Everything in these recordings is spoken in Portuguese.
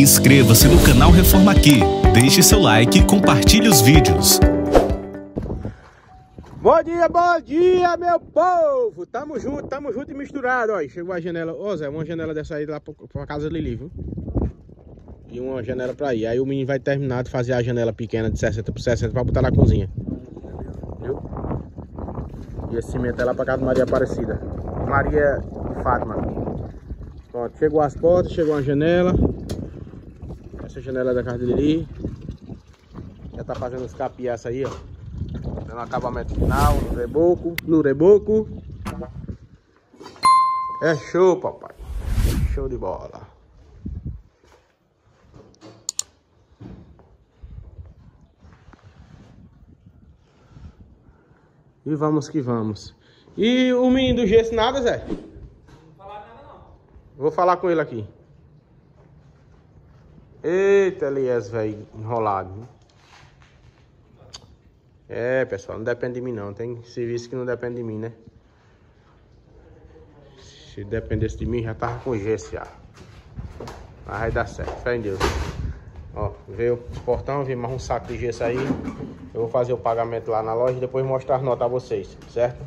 Inscreva-se no canal Reforma Aqui, deixe seu like e compartilhe os vídeos. Bom dia, bom dia, meu povo! Tamo junto, tamo junto e misturado, ó. Chegou a janela, ô Zé, uma janela dessa aí lá pra, casa da Lili, viu? E uma janela pra ir. Aí o menino vai terminar de fazer a janela pequena de 60 por 60 pra botar na cozinha. E esse cimento é lá pra casa de Maria Aparecida. Maria de Fátima. Pronto, chegou as portas, chegou a janela. Essa janela é da casa de Lili. Já tá fazendo os capiaças aí, ó. Dando acabamento final no reboco. No reboco. É show, papai. Show de bola. E vamos que vamos. E o menino do gesso nada, Zé? Não vou falar nada não. Vou falar com ele aqui. Eita, Elias, velho, enrolado. É, pessoal, não depende de mim não. Tem serviço que não depende de mim, né? Se dependesse de mim, já tava com gesso já. Mas vai dar certo, fé em Deus. Ó, veio o portão, veio mais um saco de gesso aí. Eu vou fazer o pagamento lá na loja e depois mostrar as notas a vocês, certo?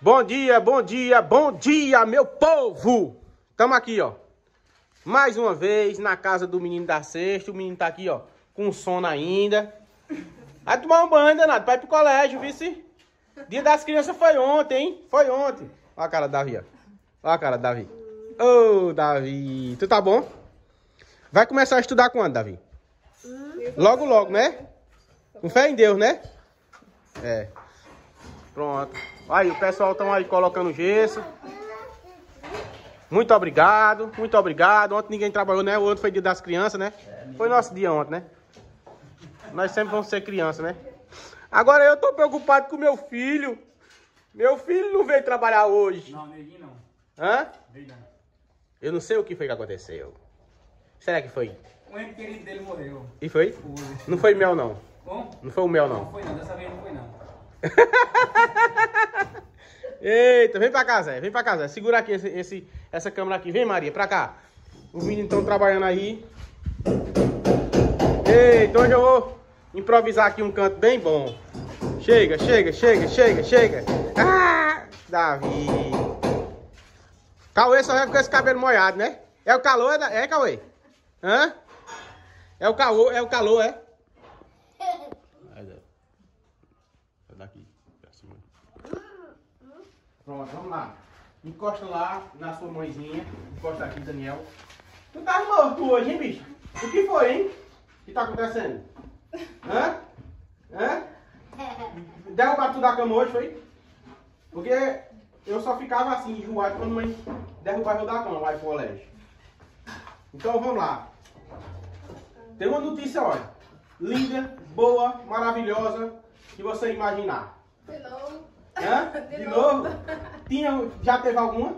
Bom dia, bom dia, bom dia, meu povo! Tamo aqui, ó. Mais uma vez na casa do menino da sexta. O menino tá aqui, ó, com sono ainda. Vai tomar um banho, danado, vai pro colégio, vice. Dia das crianças foi ontem, hein? Foi ontem. Olha a cara do Davi, ó. Olha a cara do Davi. Ô, oh, Davi. Tu tá bom? Vai começar a estudar quando, Davi? Logo, logo, né? Com fé em Deus, né? É. Pronto. Aí, o pessoal estão aí colocando gesso. Muito obrigado, muito obrigado. Ontem ninguém trabalhou, né? Ontem foi dia das crianças, né? Foi nosso dia ontem, né? Nós sempre vamos ser criança, né? Agora eu tô preocupado com meu filho. Meu filho não veio trabalhar hoje. Não, neguinho não. Hã? Veio não. Eu não sei o que foi que aconteceu. Será que foi? Um ente querido dele morreu. E foi? Foi. Não foi mel, não. Bom? Não foi o mel, Não não. foi não, dessa vez não foi não. Eita, vem pra cá, Zé. Vem pra cá, Zé. Segura aqui esse, esse- essa câmera aqui. Vem, Maria, pra cá. Os meninos estão trabalhando aí. Eita, hoje eu vou improvisar aqui um canto bem bom. Chega, chega, chega, chega, chega. Ah, Davi. Cauê só vai com esse cabelo molhado, né? É o calor, é, da- é Cauê? Hã? É o calor, é o calor, é? Aí, Zé. Sai daqui. pra cima. Pronto, vamos lá. Encosta lá na sua mãezinha. Encosta aqui, Daniel. Tu tá morto hoje, hein, bicho? O que foi, hein? O que tá acontecendo? Hã? Hã? Derrubar tudo da cama hoje, foi? Porque eu só ficava assim, enjoado, quando mãe derrubava eu da cama lá pro colégio. Então vamos lá. Tem uma notícia, olha. Linda, boa, maravilhosa, que você imaginar. De novo. Hã? De De novo. novo? Tinha, já teve alguma?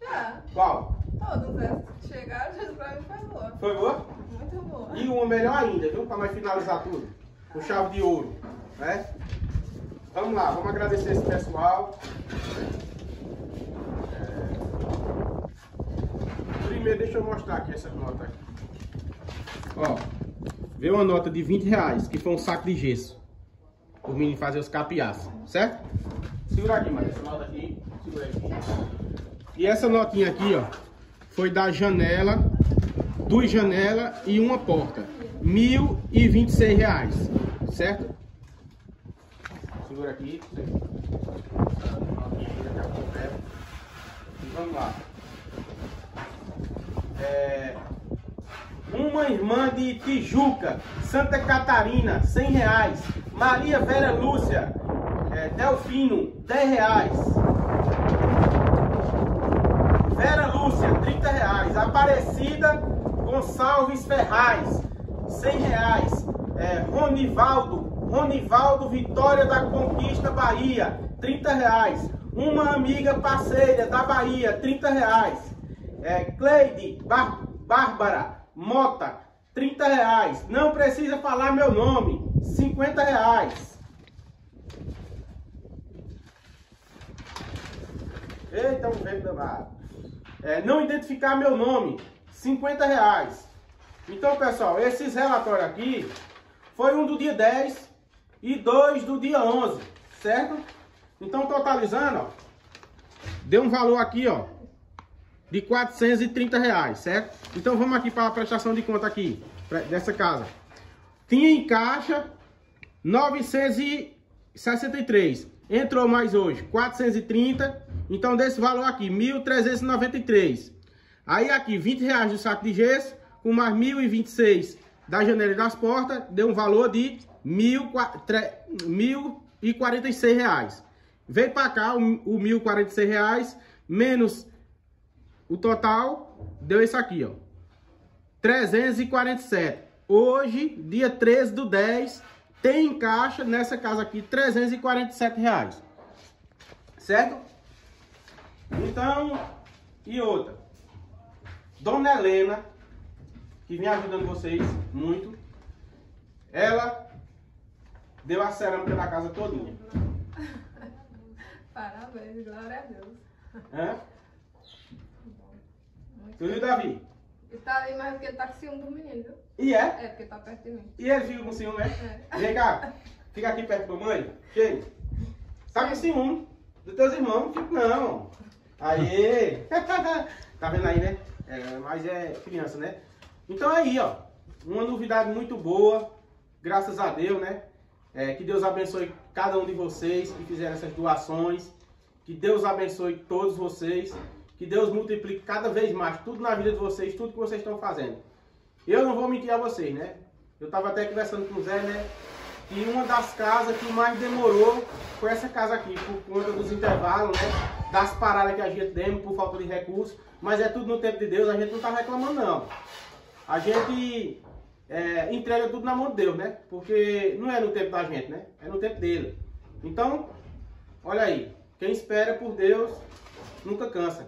Já. Qual? Todos esses que chegaram, já pra mim foi boa. Foi boa? Muito boa. E uma melhor ainda, viu? Pra nós finalizar tudo. Com chave de ouro. Né? Vamos lá, vamos agradecer esse pessoal. Primeiro, deixa eu mostrar aqui essa nota aqui. Ó, veio uma nota de 20 reais, que foi um saco de gesso. O menino fazer os capiaços, certo? Segura aqui, mano, essa nota aqui. Segura aí. E essa notinha aqui, ó, foi da janela, duas janelas e uma porta. 1.026 reais, certo? Segura aqui. Vamos lá. É, uma irmã de Tijuca, Santa Catarina, 100 reais. Maria Vera Lúcia, é, Delfino, 10 reais. Vera Lúcia, 30 reais. Aparecida Gonçalves Ferraz, 100 reais. É, Ronivaldo, Ronivaldo Vitória da Conquista Bahia, 30 reais. Uma amiga parceira da Bahia, 30 reais. É, Cleide Bar- Bárbara Mota, 30 reais. Não precisa falar meu nome, 50 reais. Eita, um vento danado. É, não identificar meu nome, 50 reais. Então, pessoal, esses relatórios aqui foi um do dia 10 e dois do dia 11, certo? Então, totalizando, ó, deu um valor aqui, ó, de 430 reais, certo? Então, vamos aqui para a prestação de conta aqui, dessa casa. Tinha em caixa 963. Entrou mais hoje 430. Então, desse valor aqui, 1.393. Aí aqui, 20 reais do saco de gesso, com mais 1.026 da janela e das portas, deu um valor de 1.046 reais. Veio para cá o, o 1.046 reais, menos o total, deu isso aqui, ó. 347. Hoje, dia 13 do 10, tem em caixa nessa casa aqui 347 reais. Certo? Então, e outra. Dona Helena, que vem ajudando vocês muito, ela deu a cerâmica da casa todinha. Parabéns, glória a Deus. Hã? Tu viu, Davi? Ele tá ali, mas porque ele tá com ciúme do menino, viu? E é? É, porque tá perto de mim. E ele fica com ciúme, né? É. Vem cá, fica aqui perto da mãe. Quem? Tá com ciúme dos teus irmãos? Não. Aí, tá vendo aí, né? É, mas é criança, né? Então aí, ó, uma novidade muito boa, graças a Deus, né? É, que Deus abençoe cada um de vocês que fizeram essas doações. Que Deus abençoe todos vocês. Que Deus multiplique cada vez mais tudo na vida de vocês, tudo que vocês estão fazendo. Eu não vou mentir a vocês, né? Eu estava até conversando com o Zé, né? Que uma das casas que mais demorou foi essa casa aqui, por conta dos intervalos, né? Das paradas que a gente demos por falta de recursos. Mas é tudo no tempo de Deus, a gente não está reclamando não. A gente é, entrega tudo na mão de Deus, né? Porque não é no tempo da gente, né? É no tempo dele. Então, olha aí, quem espera por Deus nunca cansa.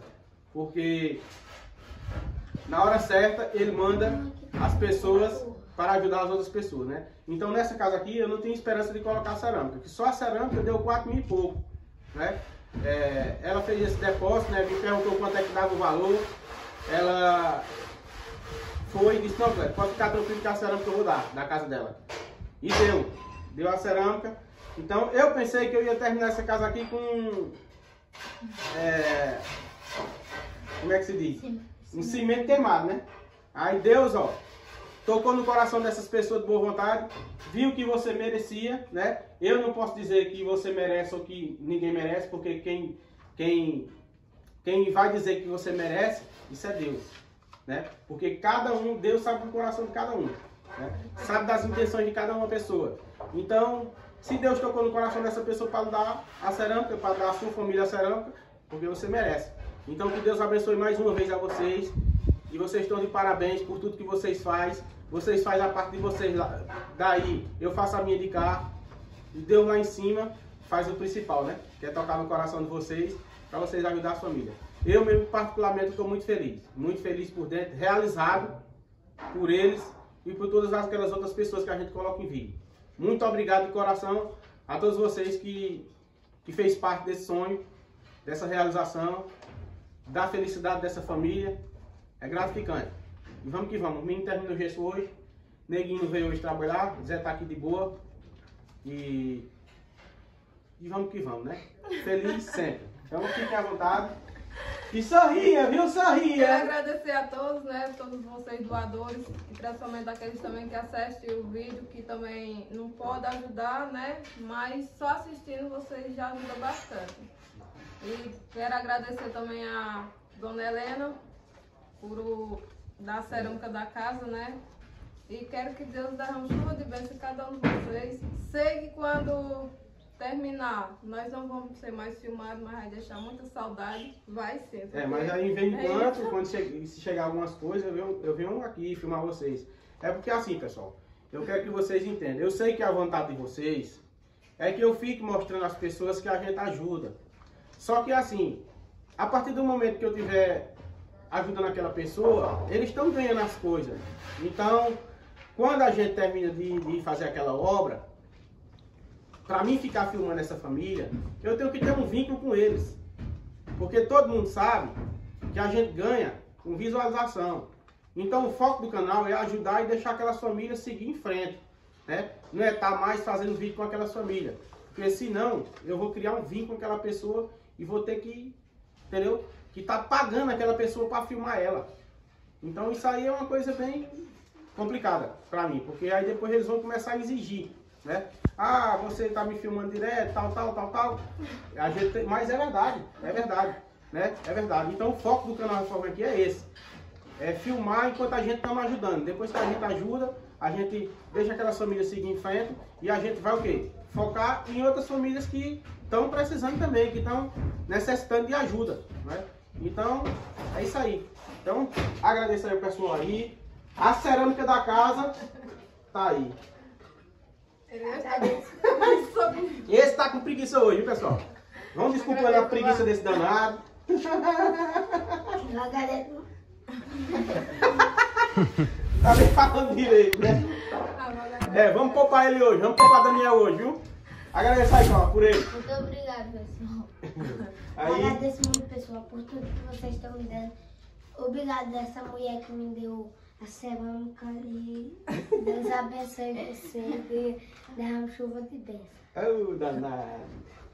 Porque na hora certa ele manda as pessoas para ajudar as outras pessoas, né? Então nessa casa aqui eu não tenho esperança de colocar cerâmica, que só a cerâmica deu 4 mil e pouco, né? É, ela fez esse depósito, né? Me perguntou quanto é que dava o valor. Ela foi e disse, não, Cleber, pode ficar tranquilo que a cerâmica eu vou dar, da casa dela. E deu, deu a cerâmica. Então eu pensei que eu ia terminar essa casa aqui com... É, como é que se diz? Um cimento queimado, né? Aí Deus, ó, tocou no coração dessas pessoas de boa vontade, viu que você merecia, né? Eu não posso dizer que você merece ou que ninguém merece, porque quem, quem, quem vai dizer que você merece, isso é Deus, né? Porque cada um, Deus sabe do coração de cada um, né? sabe das intenções de cada uma pessoa. Então, se Deus tocou no coração dessa pessoa para dar a cerâmica, para dar a sua família a cerâmica, porque você merece. Então que Deus abençoe mais uma vez a vocês. E vocês estão de parabéns por tudo que vocês fazem. Vocês fazem a parte de vocês lá. Daí eu faço a minha de cá. E Deus lá em cima faz o principal, né? Que é tocar no coração de vocês. Para vocês ajudar a família. Eu mesmo particularmente estou muito feliz. Muito feliz por dentro. Realizado por eles e por todas aquelas outras pessoas que a gente coloca em vídeo. Muito obrigado de coração a todos vocês que, que fez parte desse sonho, dessa realização da felicidade dessa família. É gratificante. E vamos que vamos. O menino termina o gesso hoje. Neguinho veio hoje trabalhar. Zé tá aqui de boa. E. E vamos que vamos, né? Feliz sempre. Então fiquem à vontade. E sorria, viu? Quero Sorria! agradecer a todos, né? Todos vocês doadores, e principalmente aqueles também que assistem o vídeo, que também não podem ajudar, né? Mas só assistindo vocês já ajudam bastante. E quero agradecer também a Dona Helena por o, dar a cerâmica da casa, né? E quero que Deus derrame chuva de bênção em cada um de vocês. Sei que quando terminar, nós não vamos ser mais filmados, mas vai deixar muita saudade. Vai ser. É, mas aí vem enquanto, quando che se chegar algumas coisas, eu venho, eu venho aqui filmar vocês. É porque assim, pessoal, eu quero que vocês entendam. Eu sei que a vontade de vocês é que eu fique mostrando às pessoas que a gente ajuda. Só que assim, a partir do momento que eu tiver ajudando aquela pessoa, eles estão ganhando as coisas. Então, quando a gente termina de, de fazer aquela obra, para mim ficar filmando essa família, eu tenho que ter um vínculo com eles. Porque todo mundo sabe que a gente ganha com visualização. Então o foco do canal é ajudar e deixar aquelas famílias seguir em frente. Né? Não é estar tá mais fazendo vídeo com aquelas famílias. Porque senão eu vou criar um vínculo com aquela pessoa e vou ter que, entendeu? Que tá pagando aquela pessoa para filmar ela. Então isso aí é uma coisa bem complicada para mim, porque aí depois eles vão começar a exigir, né? Ah, você tá me filmando direto, tal, tal, tal, tal. A gente, mas é verdade, é verdade, né? É verdade. Então o foco do canal Reforma aqui é esse. É filmar enquanto a gente estamos ajudando. Depois que a gente ajuda, a gente deixa aquelas famílias seguir em frente e a gente vai o quê? Focar em outras famílias que estão precisando também, que estão necessitando de ajuda, né? Então, é isso aí. Então, agradeço aí o pessoal aí. A cerâmica da casa tá aí. Esse tá com preguiça hoje, viu, pessoal? Vamos desculpar a preguiça desse danado. tá bem falando direito, né? É, vamos poupar ele hoje, vamos poupar Daniel hoje, viu? Agradeço aí, Paulo, por ele. Muito obrigado, pessoal. Aí, Agradeço muito, pessoal, por tudo que vocês estão me dando. Obrigado a essa mulher que me deu a cerâmica e Deus abençoe você e derrame chuva de bênção. Ô, danado.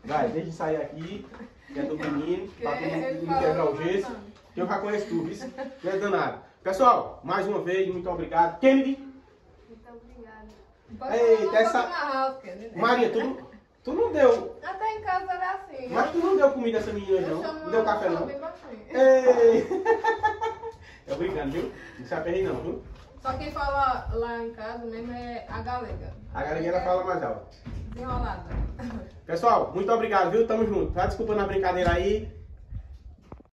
Vai, deixa eu sair aqui, que é do menino, pra todo mundo falou quebrar o que gesso. não. Que eu já conheço tudo, isso. Tu é danado. Pessoal, mais uma vez, muito obrigado. Kennedy, Muito obrigada. Pode Eita, falar essa-. Maria, tu, não- tu não deu. Até em casa era assim. Mas tu não deu comida a essa menina eu não? Não deu ela café, não? Ei! Eu brincando, viu? Não se aperrei, não, viu? Só quem fala lá em casa mesmo é a galega. A galera fala mais alto. Desenrolada. Pessoal, muito obrigado, viu? Tamo junto. Tá desculpando a brincadeira aí.